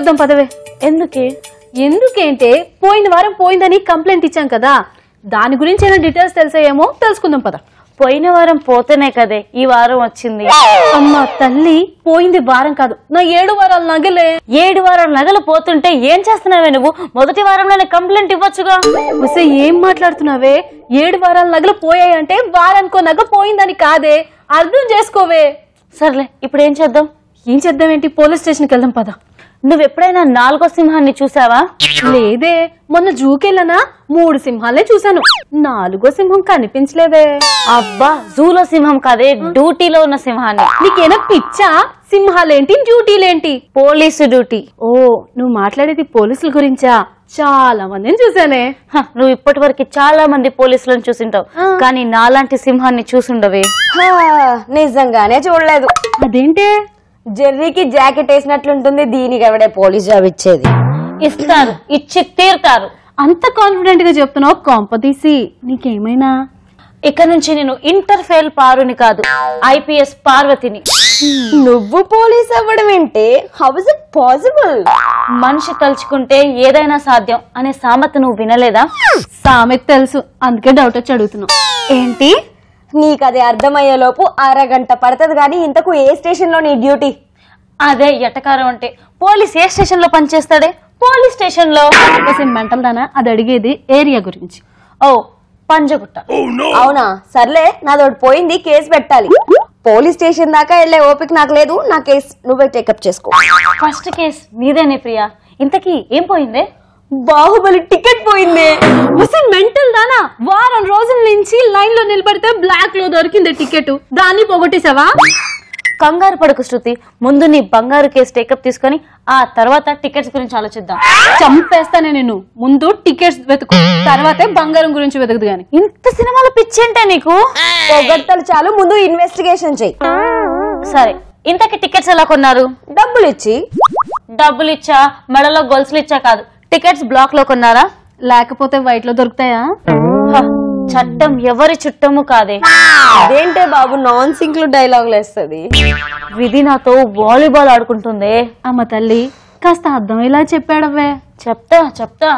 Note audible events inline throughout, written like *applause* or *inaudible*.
వెళ్ళొద్దాం పదవే. ఎందుకే? ఎందుకేంటే పోయిన వారం పోయిందని కంప్లైంట్ ఇచ్చాం కదా. దాని గురించి ఏమైనా డీటెయిల్స్ తెలిసాయేమో తెలుసుకుందాం పద. పోయిన వారం పోతేనే కదే ఈ వారం వచ్చింది. అమ్మ తల్లి పోయింది వారం కాదు. నా ఏడు వారాలు నగలే. ఏడు వారాలు నగలు పోతుంటే ఏం చేస్తున్నావే నువ్వు? మొదటి వారంలోనే కంప్లైంట్ ఇవ్వచ్చుగా. ఉసే ఏం మాట్లాడుతున్నావే? ఏడు వారాల నగలు పోయాయంటే వారానికో నగ పోయిందని కాదే. అర్థం చేసుకోవే. సర్లే ఇప్పుడు ఏం చేద్దాం? ఏం చేద్దామేంటి? పోలీస్ స్టేషన్కి వెళ్దాం పద. నువ్వు ఎప్పుడైనా నాలుగో సింహాన్ని చూసావా? లేదే మొన్న జూకెళ్ళనా? మూడు సింహాలే చూశాను. నాలుగో సింహం కనిపించలేదే. అబ్బా జూలో సింహం కాదే డ్యూటీలో ఉన్న సింహాన్ని. నీకేనా పిచ్చా? సింహాలేంటి డ్యూటీలేంటి? Police duty. ఓ నువ్వు మాట్లాడేది పోలీసుల గురించా? చాలా మందిని చూసానే హ, నువ్వు ఇప్పటి వరకు చాలా మంది పోలీసులను చూసింటావు. కానీ నాలాంటి సింహాన్ని చూసుండవే. హా, నిజంగానే చూడలేదు. అదేంటే? జెర్రీకి జాకెట్ వేసినట్లుంటుంది దీనికి ఎవడే పోలీస్ జాబ్ ఇచ్చేది? ఇస్తారు ఇచ్చి తీరుతారు. అంత కాన్ఫిడెంట్గా చెప్తున్నావు కొంపతీసి నీకేమైనా? ఇక నుంచి నేను ఇంటర్ ఫెయిల్ పారుని కాదు ఐపీఎస్ పార్వతిని. నువ్వు పోలీస్ అవ్వడం ఏంటి? హౌ ఇస్ ఇట్ పాసిబుల్ మనిషి తలుచుకుంటే ఏదైనా సాధ్యం అనే సామెత నువ్వు వినలేదా? సామెత తెలుసు అందుకే డౌట్ వచ్చి అడుగుతున్నావు. ఏంటి? నీకు అది అర్థమయ్యే లోపు అరగంట పడుతుంది కానీ ఇంతకు ఏ స్టేషన్లో నీ డ్యూటీ? అదే ఎటకారం అంటే పోలీస్ ఏ స్టేషన్లో పనిచేస్తాడే? పోలీస్ స్టేషన్లో మెంటల్ దానా? అది అడిగేది ఏరియా గురించి. ఓ పంజగుట్ట. అవునా? సర్లే నాదోటి పోయింది కేసు పెట్టాలి. పోలీస్ స్టేషన్ దాకా వెళ్ళే ఓపిక నాకు లేదు నా కేసు నువ్వే టేకప్ చేసుకో. ఫస్ట్ కేస్ నీదేనే ప్రియా? ఇంతకీ ఏం పోయిందే? బాహుబలి టికెట్ పోయింది. ముసలి మెంటల్ దానా? వారం రోజుల నుంచి లైన్లో నిలబడితే బ్లాక్లో దొరికింది టికెట్. దాన్ని పోగొట్టేసావా కంగారు పడకు శృతి. ముందు నీ బంగారు కేసు టేకప్ తీసుకొని ఆ తర్వాత టికెట్స్ గురించి ఆలోచిద్దాం. చంపేస్తానే నేను ముందు టికెట్స్ వెతుకు. తర్వాతే బంగారం గురించి వెతుకుదు గాని. ఇంత సినిమాలు పిచ్చేంటే నీకు? పొగడ్తలు చాలు ముందు ఇన్వెస్టిగేషన్ చెయ్యి. సరే ఇంతకి టికెట్స్ ఎలా కొన్నారు? డబ్బులు ఇచ్చి డబ్బులు ఇచ్చా మెడలో గొలుసులు ఇచ్చా కాదు. టికెట్స్ బ్లాక్లో కొన్నారా? లేకపోతే వైట్లో దొరుకుతాయా? చట్టం ఎవరి చుట్టము కాదే. అదేంటే బాబు నాన్ సింక్లో డైలాగులు వేస్తుంది విధి నాతో వాలీబాల్ ఆడుకుంటుందే. అమ్మ తల్లి కాస్త అర్థం ఇలా చెప్పాడవ్వే చెప్తా చెప్తా.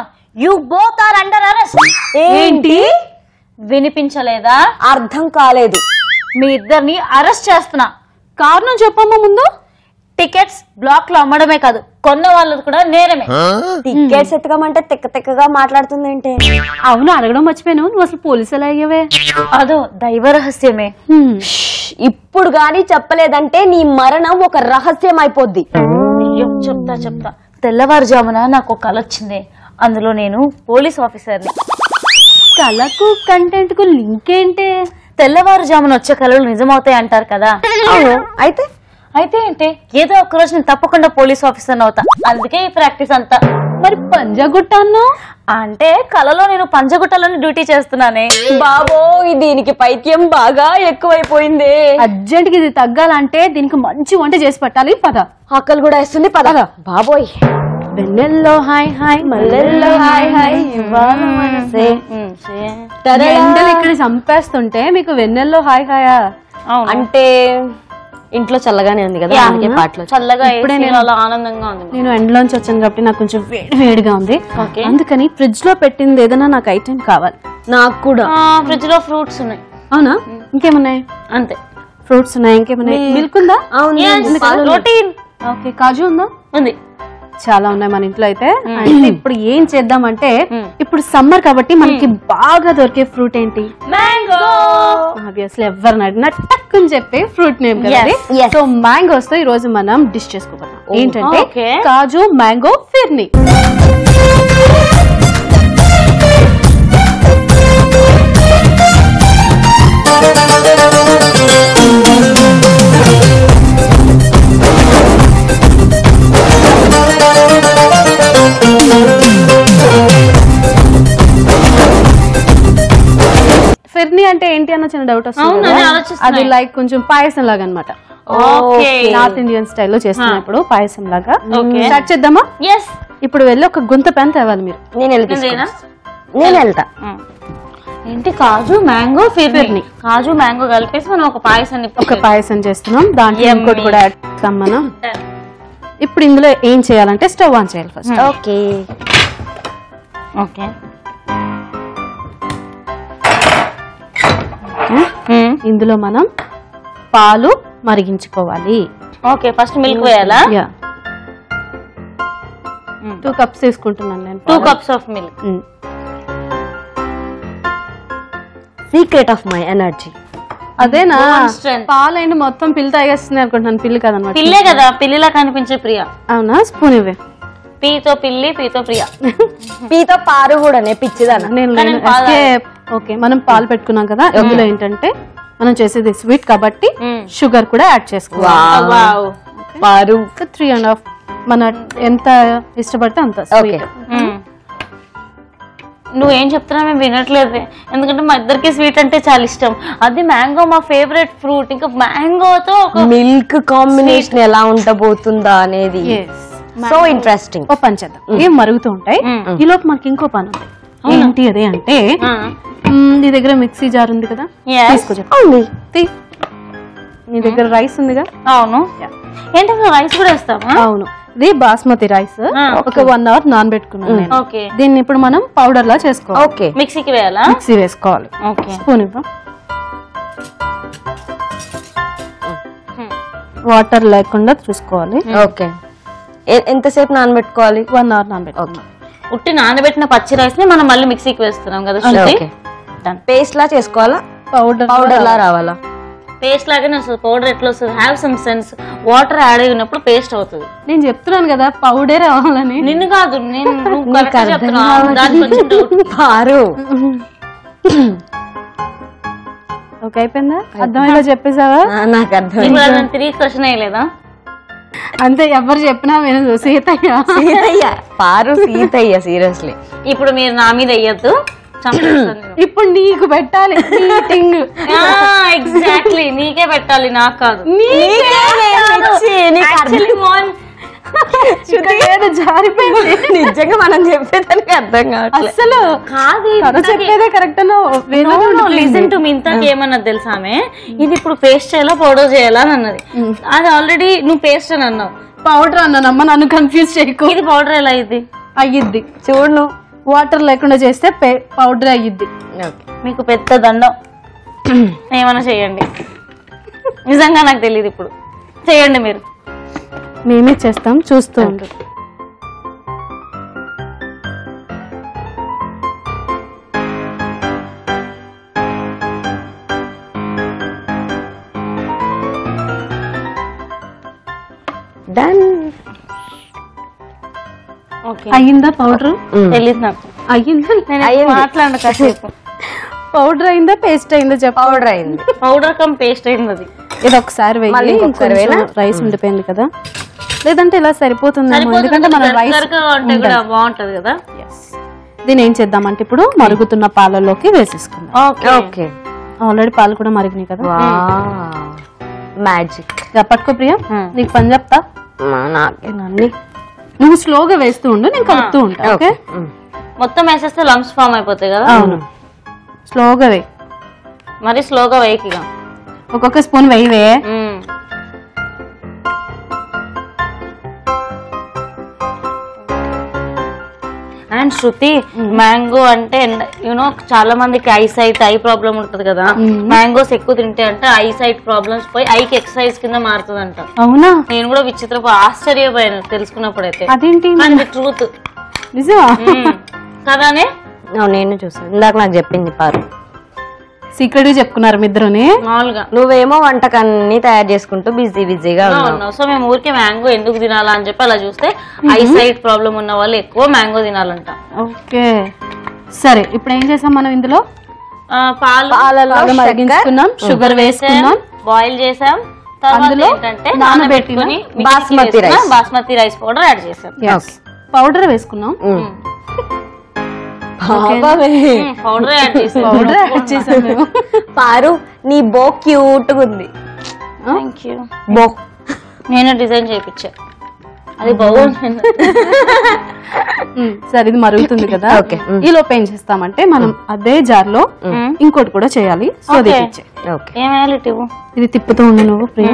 You both are under arrest ఏంటి? వినిపించలేదా? అర్థం కాలేదు. మీ ఇద్దరిని అరెస్ట్ చేస్తున్నా. కారణం చెప్పమ్మా ముందు. టికెట్స్ బ్లాక్లో అమ్మడమే కాదు. కొన్న వాళ్ళది కూడా నేరమే. టికెట్స్ ఎత్తకమంటే తిక్క తిక్కగా మాట్లాడుతుంది ఏంటి అవును అడగడం మర్చిపోయాను. నువ్వు అసలు పోలీసు ఎలా అయ్యావే? అదో దైవ రహస్యమే. ఇప్పుడు గాని చెప్పలేదంటే నీ మరణం ఒక రహస్యం అయిపోద్ది చెప్తా చెప్తా. తెల్లవారుజామున నాకు ఒక కల వచ్చింది. అందులో నేను పోలీస్ ఆఫీసర్ని. కళకు కంటెంట్కు లింక్ ఏంటి? తెల్లవారుజామున వచ్చే కళలు నిజమవుతాయి అంటారు కదా అయితే? అయితే ఏంటి? ఏదో ఒక రోజు నేను తప్పకుండా పోలీస్ ఆఫీసర్ అవుతా. అందుకే ఈ ప్రాక్టీస్ అంతా. మరి పంజాగుట్ట అన్నావు అంటే కళలో నేను పంచగుట్టలోని డ్యూటీ చేస్తున్నానే. బాబో దీనికి పైత్యం బాగా ఎక్కువైపోయింది. అర్జెంట్కి ఇది తగ్గాలంటే దీనికి మంచి వంట చేసి పెట్టాలి. పద. ఆకలి కూడా వేస్తుంది పద. బాబోయ్. వెన్నెల్లో హాయ్ హాయ్. మల్లెల్లో హాయ్ హాయ్ ఇవాళ మనసే. ఎండలు ఇక్కడ చంపేస్తుంటే మీకు వెన్నెల్లో హాయ్ హాయా. అంటే ఇంట్లో చల్లగానే ఉంది కదా. అందుకే పాటలు చల్లగా ఇప్పుడే నేను- అలా ఆనందంగా ఉంది. నేను ఎండలోంచి వచ్చాను కాబట్టి నాకు కొంచెం వేడి వేడిగా ఉంది. అందుకని ఫ్రిడ్జ్లో పెట్టింది ఏదైనా నాకు ఐటెం కావాలి. నాకు కూడా. ఫ్రిడ్జ్లో ఫ్రూట్స్ ఉన్నాయి. అవునా? ఇంకేమున్నాయి? అంతే. ఫ్రూట్స్ ఉన్నాయి ఇంకేమున్నాయి? మిల్క్ ఉందా? అవును ప్రోటీన్. ఓకే కాజు ఉందా? ఉంది. చాలా ఉన్నాయి మన ఇంట్లో అయితే. ఇప్పుడు ఏం చేద్దామంటే మ్మ్. ఇప్పుడు సమ్మర్ కాబట్టి మనకి బాగా దొరికే ఫ్రూట్ ఏంటి? ఆబ్వియస్లీ ఎవరిని అడిగినా టక్కుని చెప్పే ఫ్రూట్ నేమ్. సో మ్యాంగోస్తో ఈ రోజు మనం డిష్ చేసుకోబోతున్నాం. ఏంటంటే okay. కాజు మ్యాంగో ఫిర్ని ఫిర్ని అంటే ఏంటి అన్న చిన్న డౌట్ వస్తుంది అదే లైక్ కొంచెం పాయసం లాగా అనమాట ఓకే. నార్త్ ఇండియన్ స్టైల్లో చేస్తున్నప్పుడు పాయసం లాగా. స్టార్ట్ చేద్దామా? ఇప్పుడు వెళ్ళి ఒక గుంత పెన్ తేవాలి మీరు. నేను నేనా వెళ్తా. ఏంటి కాజు మ్యాంగో ఫిర్ని. కాజు మ్యాంగో కలిపేసి మనం ఒక పాయసాన్ని ఒక పాయసం చేస్తున్నాం. దాంట్లో. ఇంకోటి కూడా యాడ్ చేస్తాం మనం. ఇప్పుడు ఇందులో ఏం చేయాలంటే స్టవ్ ఆన్ చేయాలి ఫస్ట్ ఓకే. ఓకే. ఇందులో మనం పాలు మరిగించుకోవాలి. ఓకే ఫస్ట్ మిల్క్ వేయాలా? యా టూ కప్స్ తీసుకుంటున్నాను నేను two cups of milk. Secret of my energy అదేనా. పాలైన మొత్తం పిల్లి తాగేస్తుంది అనుకుంటున్నాను పిల్లి కదనమాట. పిల్లే కదా పిల్లిలా కనిపించే ప్రియ. అవునా? స్పూన్ ఇవే పీతో పిల్లి పీతో ప్రియ. *laughs* పీతో పారు కూడా పిచ్చిదాన. నేను ఓకే మనం పాలు పెట్టుకున్నాం కదా ఇందులో ఏంటంటే మనం చేసేది స్వీట్ కాబట్టి షుగర్ కూడా యాడ్ చేసుకోవాలి. త్రీ అండ్ హాఫ్ మన ఎంత ఇష్టపడితే అంత నువ్వు ఏం చెప్తున్నా మేము వినట్లేదు. ఎందుకంటే మా ఇద్దరికి స్వీట్ అంటే చాలా ఇష్టం. అది మ్యాంగో మా ఫేవరెట్ ఫ్రూట్ ఇంకా మ్యాంగోతో ఒక మిల్క్ కాంబినేషన్ ఎలా ఉండబోతుందా అనేది. సో ఇంట్రెస్టింగ్ ఓ పని చేద్దాం. ఏం మరుగుతూ ఉంటాయి? ఈ లోపు మనకి ఇంకో పని ఉంది. ఏంటి అదే అంటే నీ దగ్గర మిక్సీ జార్ ఉంది కదా? Yes. తీసుకో చెప్పు. ఉంది తీ. నీ దగ్గర రైస్ ఉందిగా? అవును. ఏంటంటే రైస్ కూడా వేస్తామా అవును. ఇది బాస్మతి రైస్. ఒక వన్ అవర్ నానబెట్టుకున్నాను నేను. ఓకే. దీన్ని ఇప్పుడు మనం పౌడర్ లా చేసుకోవాలి. ఓకే. మిక్సీకి వేయాలా? మిక్సీ వేసుకోవాలి. ఓకే. స్పూన్ ఇవ్వ. వాటర్ లేకుండా చూసుకోవాలి. ఓకే. ఎంతసేపు నానబెట్టుకోవాలి? వన్ అవర్ నానబెట్టుకోవాలి ఉట్టి నానబెట్టిన పచ్చి రైస్ని మనం మళ్ళీ మిక్సీకి వేస్తున్నాం కదా శృతి? ఓకే. పేస్ట్ లా చేసుకోవాలా? పౌడర్ పౌడర్ లా రావాలా? పేస్ట్ లాగానే వస్తుంది పౌడర్ ఎట్లా వస్తుంది? Have some sense water add అయినప్పుడు పేస్ట్ అవుతుంది. నేను చెప్తున్నాను కదా పౌడర్ అవ్వాలని నిన్ను కాదు నేను *laughs* *laughs* ఓకే అయిపోయిందా? అర్థమయ్యేలా చెప్పేసావా నాకు అర్థం తిరిగి క్వశ్చన్ వేయలేదా అంతే ఎవరు చెప్పినా వినదు. సీతయ్య. సీతయ్య. పారు సీతయ్య సీరియస్లీ. ఇప్పుడు మీరు నా మీద వేయద్దు. ఇప్పుడు నీకు పెట్టాలి. మీటింగ్. ఎగ్జాక్ట్లీ నీకే పెట్టాలి నాకు కాదు. జారిపోయింది *laughs* నిజంగా మనం చెప్పేదానికి అర్థం కావట్లేదు అసలు కాదు చెప్పేదే కరెక్ట్ లిసన్ టు మీ ఇంతకి ఏమన్నది తెలుసా ఇది ఇప్పుడు పేస్ట్ చేయాలా పౌడర్ చేయాలా అని అన్నది. అది ఆల్రెడీ నువ్వు పేస్ట్ అని అన్నావు. పౌడర్ అన్నానమ్మ నన్ను కన్ఫ్యూజ్ చేయకు. ఇది పౌడర్ ఎలా అయింది అయ్యిద్ది. చూడు వాటర్ లేకుండా చేస్తే పౌడర్ అయ్యిద్ది. మీకు పెద్ద దండం. ఏమైనా చేయండి. నిజంగా నాకు తెలియదు ఇప్పుడు. చేయండి మీరు. మేమే చేస్తాం చూస్తూ ఉండు డన్ అయ్యిందా పౌడర్? తెలియదు నాకు. అయ్యిందా? నేను కాసేపు పౌడర్ అయిందా పేస్ట్ అయిందా చెప్ప. పౌడర్ అయింది. పౌడర్ కమ్ పేస్ట్ అయింది అది. ఇది ఒకసారి? రైస్ ఉండిపోయింది కదా. లేదంటే ఇలా సరిపోతుంది ఎందుకంటే మనం రైస్ గరకగా ఉంటే కూడా బాగుంటది కదా? దీని ఏం చేద్దామంటే ఇప్పుడు మరుగుతున్న పాలలోకి వేసేసుకుందాం. ఓకే. ఓకే. ఆల్రెడీ పాలు కూడా మరిగినాయి కదా? మ్యాజిక్ ఇక పట్టుకో ప్రియా. నీకు పని చెప్తా? నాకేనండి నువ్వు స్లోగా వేస్తూ ఉండు నేను కలుపుతూ ఉంటా ఓకే? మొత్తం వేసేస్తే లంగ్స్ ఫామ్ అయిపోతాయి కదా? అవును. స్లోగా వేయి. మరి స్లోగా వేయకిగా ఒక్కొక్క స్పూన్ వేయవే అండ్ శృతి మ్యాంగో అంటే యూనో చాలా మందికి ఐ సైట్ ఐ ప్రాబ్లం ఉంటది కదా. మ్యాంగోస్ ఎక్కువ తింటే అంటే ఐ సైట్ ప్రాబ్లమ్స్ పోయి ఐకి ఎక్సర్సైజ్ కింద మారుతుంది అవునా? నేను కూడా విచిత్రపు ఆశ్చర్యపోయాను తెలుసుకున్నప్పుడైతే. అదేంటి? ట్రూత్ నిజమా? కదానే నేను చూసాను ఇందాక నాకు చెప్పింది పారు. సీక్రెట్గా చెప్పుకున్నారు మీ ఇద్దరుని. మామూలుగా. నువ్వేమో వంటకాన్ని తయారు చేసుకుంటూ బిజీ బిజీగా ఉన్నావు. సో మేము ఊరికే మ్యాంగో ఎందుకు తినాలా అని చెప్పి అలా చూస్తే ఐ సైట్ ప్రాబ్లం ఉన్న వాళ్ళు ఎక్కువ మ్యాంగో తినాలంట. ఓకే. సరే ఇప్పుడు ఏం చేసాం మనం ఇందులో? ఆ, పాలు మరిగించుకున్నాం షుగర్ వేసుకున్నాం. బాయిల్ చేసాం. తర్వాత అందులో ఏంటంటే నానబెట్టిన నానబెట్టుకుని basmati rice. Basmati rice powder add చేసాం. పౌడర్ వేసుకున్నాం. *laughs* పౌడర్ యాడ్ చేసాం పారు నీ బో క్యూట్ ఉంది. థ్యాంక్ యూ బో. నేను డిజైన్ చేయించా అది బాగుంది సరే ఇది మరుగుతుంది కదా. ఓకే. ఈ లోపు ఏం చేస్తామంటే మనం అదే జార్లో ఇంకోటి కూడా చేయాలి. సో అది ఏమేయాలి ఇది తిప్పుతూ ఉండు నువ్వు ప్రియ.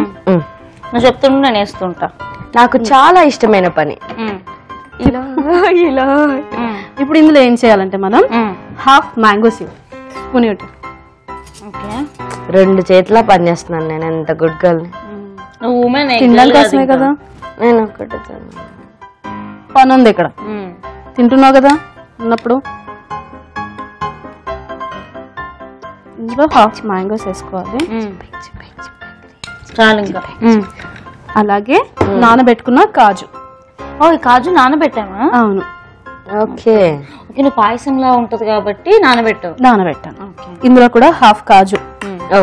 నువ్వు చెప్తుంటే నేను వేస్తుంటా నాకు చాలా ఇష్టమైన పని. ఇలా *laughs* ఇలా. ఇప్పుడు ఇందులో ఏం చేయాలంటే మనం. Half mango sieve spoon. Okay. రెండు చేతిలా పని చేస్తున్నాను నేను ఎంత గుడ్ గర్ల్ తినడానికి కోసమే కదా నేను ఒకటి. పని ఉంది ఇక్కడ. తింటున్నావు కదా ఉన్నప్పుడు. ఇందులో హాఫ్ మ్యాంగోస్ వేసుకోవాలి. అలాగే నానబెట్టుకున్న కాజు. ఓ ఈ కాజు నానబెట్టామా అవును. ఓకే. ఓకే నువ్వు పాయసంలా ఉంటది కాబట్టి నానబెట్టావు. నానబెట్టాను. ఓకే. ఇందులో కూడా హాఫ్ కాజు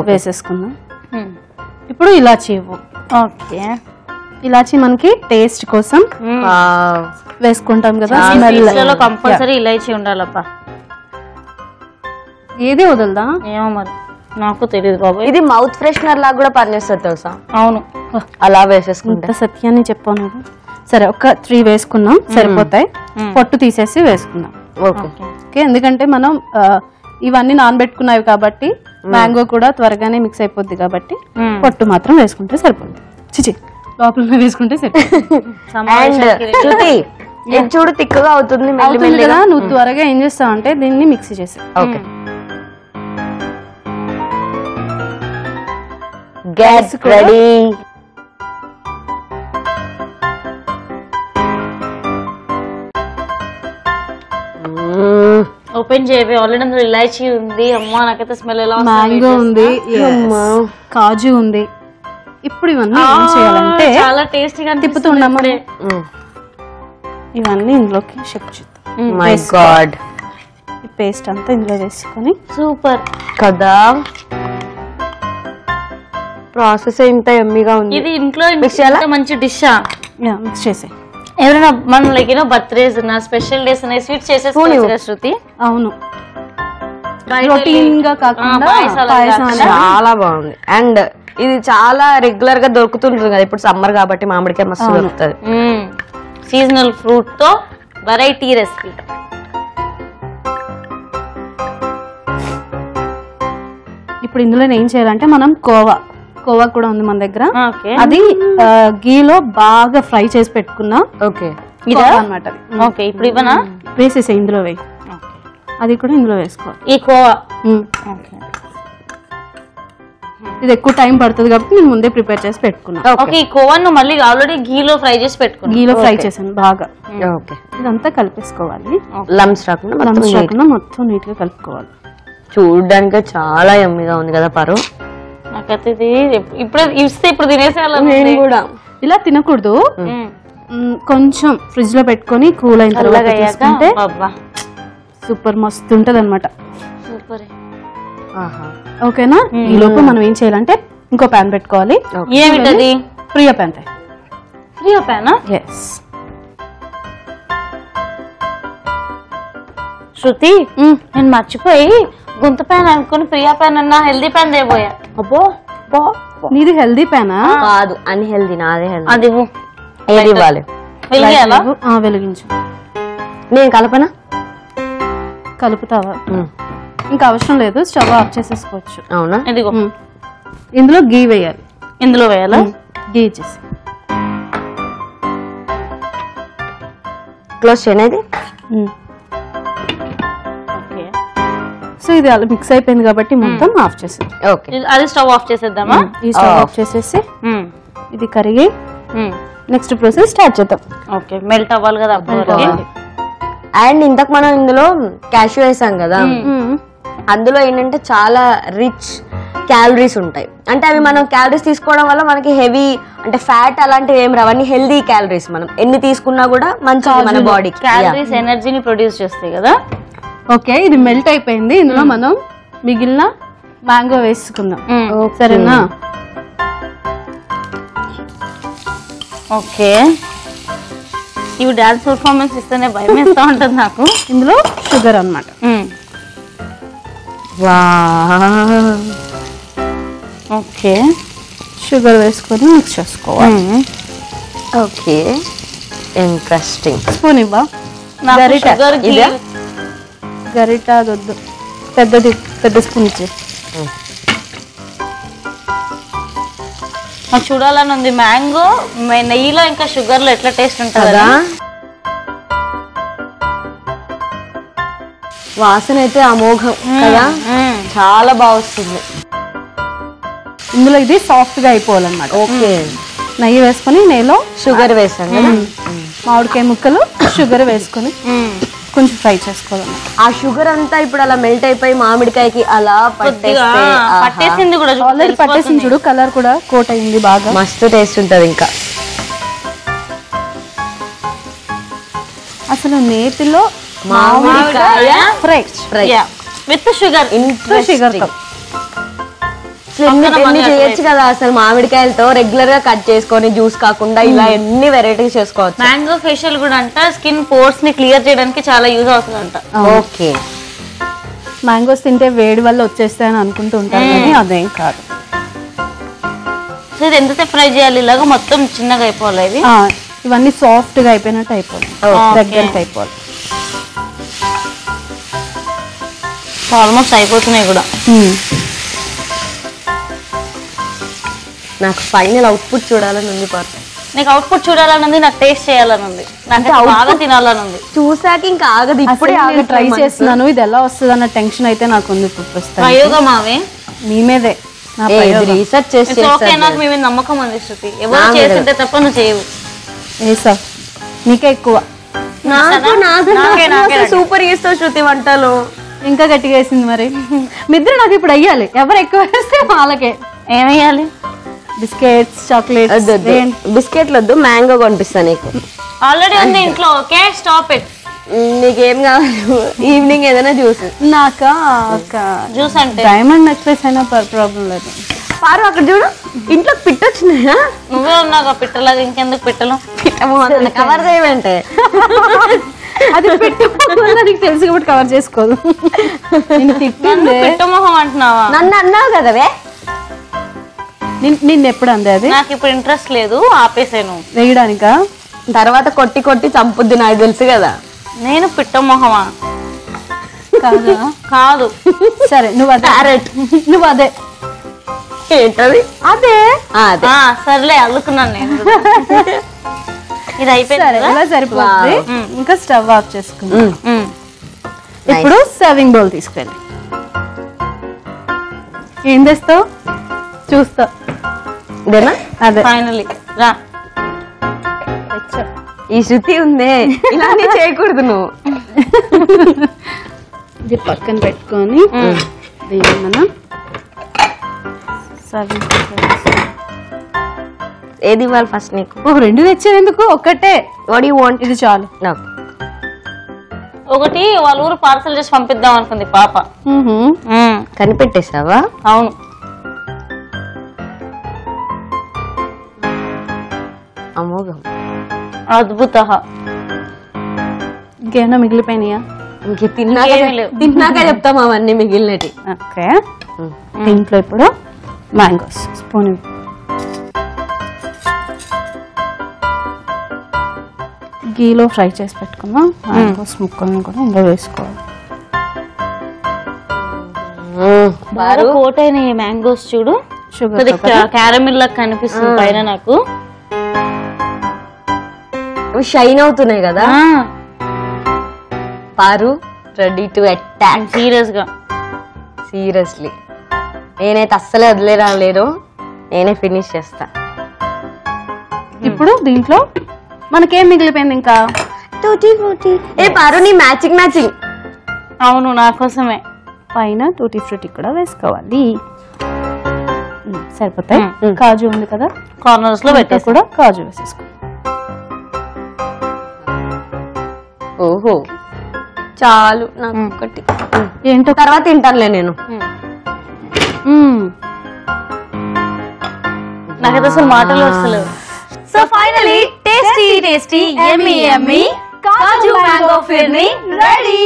వేసేసుకుందాం. ఇప్పుడు ఇలాచీ ఇవ్వు. ఓకే. ఇలాచీ మనకి టేస్ట్ కోసం. వేసుకుంటాం కదా స్మెల్. కంపల్సరీ ఇలాచి ఉండాలబ్బా. ఏది వదలదా? ఏమో మరి నాకు తెలియదు బాబు ఇది మౌత్ ఫ్రెషనర్ లాగా కూడా పనిచేస్తుంది తెలుసా? అవును. అలా వేసేసుకుంటే. సత్యాన్ని చెప్పాను. సరే ఒక త్రీ వేసుకున్నాం సరిపోతాయి. పొట్టు తీసేసి వేసుకుందాం ఓకే. ఓకే. ఎందుకంటే మనం ఇవన్నీ నానబెట్టుకున్నవి కాబట్టి మ్యాంగో కూడా త్వరగానే మిక్స్ అయిపోద్ది కాబట్టి. పొట్టు మాత్రం వేసుకుంటే సరిపోద్ది. చిచి లోపల వేసుకుంటే ఇది చూడు తిక్కుగా అవుతుంది కదా నువ్వు త్వరగా ఏం చేస్తావు అంటే దీన్ని మిక్సీ చేసి ఓకే. గెట్ రెడీ ఓపెన్ చేయవే. ఆల్రెడీ అందులో ఇలాచి ఉంది. అమ్మా నాకైతే స్మెల్ ఎలా వస్తుందో. మ్యాంగో ఉంది. కాజు ఉంది. ఇప్పుడు ఇవన్నీ ఏం చేయాలంటే. చాలా టేస్టీగా తిప్పుతున్నామా ఇవన్నీ ఇందులోకి షిఫ్ట్ చేద్దాం. మై గాడ్ ఈ పేస్ట్ అంతా ఇందులో వేసుకొని సూపర్ కదా? ప్రాసెస్ ఇంత ఎమ్మిగా ఉంది. ఇది ఇంట్లో చేయాలా? ఇంత మంచి డిషా మిక్స్ చేసే ఎవరైనా మన లైక్ యూనో బర్త్డేస్ నా స్పెషల్ డేస్ ఉన్నాయి స్వీట్ చేసేసుకోవచ్చు కదా శృతి? అవును. బయట రొటీన్గా కాకుండా ఆ, పాయసాలు పాయసం అనేది చాలా బాగుంది. అండ్ ఇది చాలా రెగ్యులర్గా దొరుకుతుంటుంది కదా ఇప్పుడు సమ్మర్ కాబట్టి మామిడికాయ మస్తు దొరుకుతుంది. సీజనల్ ఫ్రూట్తో వెరైటీ రెసిపీ ఇప్పుడు ఇందులో ఏం చేయాలంటే మనం కోవా. కోవా కూడా ఉంది మన దగ్గర. ఓకే. అది గీలో బాగా ఫ్రై చేసి పెట్టుకున్నా. ఓకే. ఇదా? అనమాట ఓకే ఇప్పుడు ఇవ్వనా? వేసేసే ఇందులో వేయి. అది కూడా ఇందులో వేసుకోవాలి ఈ కోవా. ఓకే. ఇది ఎక్కువ టైం పడుతుంది కాబట్టి నేను ముందే ప్రిపేర్ చేసి పెట్టుకున్నా. ఓకే. ఈ కోవాను మళ్ళీ ఆల్రెడీ గీలో ఫ్రై చేసి పెట్టుకున్నా గీలో ఫ్రై చేశాను బాగా. ఓకే. ఇదంతా కలిపేసుకోవాలి. లమ్స్ రాకుండా neat. రాకుండా మొత్తం నీట్గా కలుపుకోవాలి. చూడ్డానికి చాలా ఎమ్మిగా ఉంది కదా పరు. ఇప్పుడే ఇస్తే ఇప్పుడు నేను కూడా. ఇలా తినకూడదు. కొంచెం ఫ్రిడ్జ్లో పెట్టుకొని కూల్ అయిన తర్వాత తీసుకుంటే సూపర్ మస్తు ఉంటది అనమాట సూపర్. ఆహా. ఓకేనా? ఈ లోపు మనం ఏం చేయాలంటే ఇంకో ప్యాన్ పెట్టుకోవాలి. ఏమిటది? ప్రియా ప్యాన్ ఫ్రీ ఓపెనా ఎస్ శృతి నేను మర్చిపోయి గుంత ప్యాన్ అనుకుని ప్రియా ప్యాన్ అన్నా హెల్దీ ప్యాన్ దేపోయా అబ్బో అబ్బో. నీది హెల్దీ ప్యానా? కాదు అన్హెల్దీ నాదే హెల్దీ. అది ఇవ్వు. ఏది ఇవ్వాలి? వెలిగేయాలా వెలిగించు. నేను కలపనా? కలుపుతావా? ఉమ్. ఇంకా అవసరం లేదు స్టవ్ ఆఫ్ చేసేసుకోవచ్చు. అవునా? ఇదిగో. ఇందులో గీ వేయాలి. ఇందులో వేయాలా? గీ ఇచ్చేసి. క్లోజ్ చేయనేది. సో ఇది అలా మిక్స్ అయిపోయింది కాబట్టి మొత్తం ఆఫ్ చేసి ఓకే ఇది- అది స్టవ్ ఆఫ్ చేసేద్దామా? ఈ స్టవ్ ఆఫ్ చేసేసి మ్మ్. ఇది కరిగి. నెక్స్ట్ ప్రాసెస్ స్టార్ట్ చేద్దాం. ఓకే మెల్ట్ అవ్వాలి కదా అప్పటి వరకు. అండ్ ఇంతకు మనం ఇందులో క్యాషు వేసాం కదా. అందులో ఏంటంటే చాలా రిచ్ క్యాలరీస్ ఉంటాయి. అంటే అవి మనం క్యాలరీస్ తీసుకోవడం వల్ల మనకి హెవీ అంటే ఫ్యాట్ అలాంటివి ఏం రావు. అన్ని హెల్దీ క్యాలరీస్ మనం. ఎన్ని తీసుకున్నా కూడా మంచిది మన బాడీకి క్యాలరీస్ ఎనర్జీని ప్రొడ్యూస్ చేస్తాయి కదా. ఓకే ఇది మెల్ట్ అయిపోయింది. ఇందులో మనం మిగిలిన మ్యాంగో వేసుకుందాం. సరేనా? ఓకే. ఇవి డాన్స్ పర్ఫార్మెన్స్ ఇస్తేనే భయం వేస్తూ ఉంటుంది నాకు. ఇందులో షుగర్ అన్నమాట. మ్మ్. ఓకే. షుగర్ వేసుకొని మిక్స్ చేసుకోవాలి. ఓకే. ఇంట్రెస్టింగ్ స్పూన్ ఇవ్వా. షుగర్? గరిట వద్దు పెద్దది పెద్ద స్పూన్ ఇచ్చే నాకు చూడాలని ఉంది మ్యాంగో నెయ్యిలో ఇంకా షుగర్లో ఎట్లా టేస్ట్ ఉంటుంది వాసన అయితే అమోఘం కదా? చాలా బాగా వస్తుంది. ఇందులో ఇది సాఫ్ట్గా అయిపోవాలన్నమాట ఓకే. నెయ్యి వేసుకొని నెయ్యిలో షుగర్ వేసాం కదా? మామిడికాయ ముక్కలు షుగర్ వేసుకొని. కొంచెం ఫ్రై చేసుకోవాలన్నమాట ఆ షుగర్ అంతా ఇప్పుడు అలా మెల్ట్ అయిపోయి మామిడికాయకి అలా పట్టేస్తే ఆహా. పట్టేసింది కూడా చూడు, ఆల్రెడీ పట్టేసి చూడు కలర్ కూడా కోట్ అయింది బాగా. మస్తు టేస్ట్ ఉంటది ఇంకా. అసలు నేతిలో మామిడికాయ ఫ్రై. ఫ్రై. విత్ షుగర్ షుగర్తో అసలు ఎన్ని చేయొచ్చు కదా అసలు మామిడికాయలతో రెగ్యులర్గా కట్ చేసుకొని జ్యూస్ కాకుండా ఇలా ఎన్ని వెరైటీస్ చేసుకోవచ్చు. మ్యాంగో ఫేషియల్ కూడా అంట స్కిన్ పోర్స్ని క్లియర్ చేయడానికి చాలా యూజ్ అవుతుంది అంట ఓకే మ్యాంగోస్ తింటే వేడి వల్ల వచ్చేస్తాయని అనుకుంటూ ఉంటారు కానీ అదేం కాదు. సో ఇది ఎంతసేపు ఫ్రై చేయాలి? ఇలాగా మొత్తం చిన్నగా అయిపోవాలి ఇది? ఇవన్నీ సాఫ్ట్గా అయిపోయినట్టు అయిపోవాలి. దగ్గరికి అయిపోవాలి. ఆల్మోస్ట్ అయిపోతున్నాయి కూడా. నాకు ఫైనల్ అవుట్పుట్ చూడాలని ఉంది పార్ట్ నీకు అవుట్పుట్ చూడాలని ఉంది నాకు టేస్ట్ చేయాలని ఉంది నాకు బాగా తినాలని ఉంది చూసాక ఇంకా ఆగదు. ఇప్పుడే ఇప్పుడే ట్రై చేస్తున్నాను. ఇది ఎలా వస్తుంది అన్న టెన్షన్ అయితే నాకు ఉంది ప్రయోగం ఆమె మీ మీదే. నా ప్రయోగం. రీసెర్చ్ చేసి ఇట్స్ ఓకే చేస్తారు నాకు నమ్మకం ఉంది శృతి. ఎవరు. చేస్తుంటే తప్ప నువ్వు చేయవు. నీకే ఎక్కువ. నాకు నాకు నాకే, నాకే సూపర్ చేస్తావు శృతి వంటలు. ఇంకా గట్టిగా వేసింది మరి. *laughs* మిద్దరు నాకు ఇప్పుడు అయ్యాలి ఎవరు ఎక్కువ వేస్తే వాళ్ళకే. ఏమేయాలి బిస్కెట్స్ చాక్లెట్స్ బిస్కెట్లు వద్దు మ్యాంగో కొనిపిస్తా నీకు. ఆల్రెడీ ఉంది ఇంట్లో ఓకే? Stop it. నీకేం కావాలి? ఈవినింగ్ ఏదైనా జ్యూస్. నాకా? జ్యూస్ అంటే? డైమండ్ నెక్లెస్ అయినా ప్రాబ్లం లేదు. పారు అక్కడ చూడు ఇంట్లో పిట్టొచ్చినాయా? నువ్వే ఉన్నావు పిట్టలాగా ఇంకెందుకు పిట్టలు? కవర్ చేయమంటే. అది పెట్టు నీకు తెలుసు కాబట్టి కవర్ చేసుకోదు. *laughs* పిట్ట నన్ను అన్నావు కదవే నిన్ను ఎప్పుడు అంది అది? నాకు ఇప్పుడు ఇంట్రెస్ట్ లేదు ఆపేసాను. వేయడానికా? తర్వాత కొట్టి కొట్టి చంపుద్ది నాకు తెలుసు కదా. నేను పిట్ట మొహమా? కాదా? కాదు. సరే నువ్వు అదే. క్యారెట్. నువ్వు అదే. ఏంటది? అదే? ఆ, అదే. ఆ, సర్లే అల్లుకున్నాను నేను. ఇది అయిపోయింది? ఇలా సరిపోతుంది ఇంకా స్టవ్ ఆఫ్ చేసుకుందాం. మ్మ్. ఇప్పుడు సర్వింగ్ బౌల్ తీసుకెళ్ళి. ఏం తెస్తావు? చూస్తా. ఇదేనా? అదే. ఫైనలీ రా. ఈ శృతి ఉందే. ఇలానే *laughs* చేయకూడదు నువ్వు. ఇది పక్కన పెట్టుకొని దీన్ని మనం ఏది ఇవ్వాలి ఫస్ట్ నీకు? ఓ రెండు తెచ్చేది ఎందుకు? ఒక్కటే. వాట్ యూ వాంట్ ఇది చాలు. ఒకటి వాళ్ళ ఊరు పార్సల్ చేసి పంపిద్దాం అనుకుంది పాప. కనిపెట్టేసావా అవును. అద్భుత ఇంకేమైనా మిగిలిపోయినాయా? ఇంక తిన్నాక. తిన్నాక చెప్తాం అవన్నీ మిగిలినటి. ఓకే. దీంట్లో ఇప్పుడు మ్యాంగోస్ స్పూన్ గీలో ఫ్రై చేసి పెట్టుకున్నాం మ్యాంగోస్ ముక్కల్ని కూడా ఇందులో వేసుకోవాలి. బాగా కోట్ అయిన మ్యాంగోస్ చూడు. షుగర్ క్యారమిల్ లాగా కనిపిస్తుంది పైన నాకు. షైన్ అవుతున్నాయి కదా. పారు. Ready to attack. సీరియస్గా సీరియస్లీ. నేనైతే అస్సలే వదిలేరా లేరు. నేనే ఫినిష్ చేస్తా. ఇప్పుడు దీంట్లో మనకేం మిగిలిపోయింది ఇంకా? ఏ పారు నీ మ్యాచింగ్ మ్యాచింగ్. అవును నా కోసమే. పైన టూటీ ఫ్రూటీ కూడా వేసుకోవాలి. సరిపోతాయి? కాజు ఉంది కదా? కార్నర్స్లో ఇంకా పెట్టేసి కూడా కాజు వేసేసుకో. ఓహో. చాలు నాకు ఒకటి. ఏంటో తర్వాత తింటానులే నేను. నాకైతే అసలు మాటలు వస్తలేవు so finally tasty tasty yummy yummy kaju mango phirni ready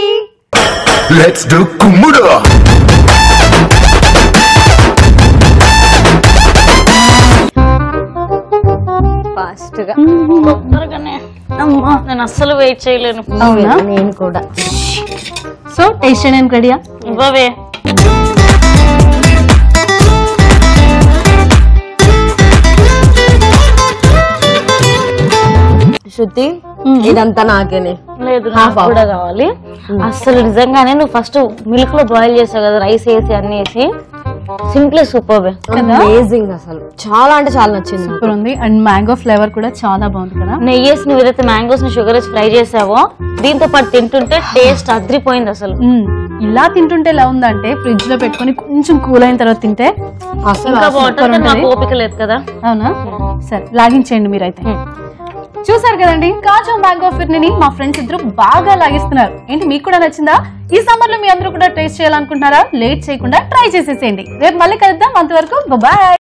Let's do Kumuda. ఫాస్ట్గా. తొందరగానే. అమ్మా నేను అసలు వెయిట్ చేయలేను. నేను కూడా. సో టేస్ట్ చేయడానికి రెడీయా? ఇవ్వవే శృతి ఇదంతా నాకేనే. లేదు నాకు కూడా కావాలి. అసలు నిజంగానే నువ్వు ఫస్ట్ మిల్క్లో బాయిల్ చేసావు కదా రైస్ వేసి అన్ని వేసి. సింప్లీ సూపర్ అమేజింగ్ అసలు. చాలా అంటే చాలా నచ్చింది. సూపర్ ఉంది. అండ్ మ్యాంగో ఫ్లేవర్ కూడా చాలా బాగుంది కదా? నెయ్యి వేసి నువ్వు ఏదైతే మ్యాంగోస్ని షుగర్ వేసి ఫ్రై చేసావో దీంతో పాటు తింటుంటే టేస్ట్ అద్రిపోయింది అసలు. మ్మ్. ఇలా తింటుంటే ఎలా ఉందంటే ఫ్రిడ్జ్లో పెట్టుకొని కొంచెం కూల్ అయిన తర్వాత తింటే అసలు ఓపిక లేదు కదా? అవునా? సరే లాగించేయండి మీరైతే. మ్మ్. చూసారు కదండి కాజు మ్యాంగో ఫిర్ని మా ఫ్రెండ్స్ ఇద్దరు బాగా లాగిస్తున్నారు. ఏంటి మీకు కూడా నచ్చిందా? ఈ సమ్మర్లో మీ అందరూ కూడా టేస్ట్ చేయాలనుకుంటున్నారా? లేట్ చేయకుండా ట్రై చేసేసేయండి. రేపు మళ్ళీ కలుద్దాం. అంతవరకు బాయ్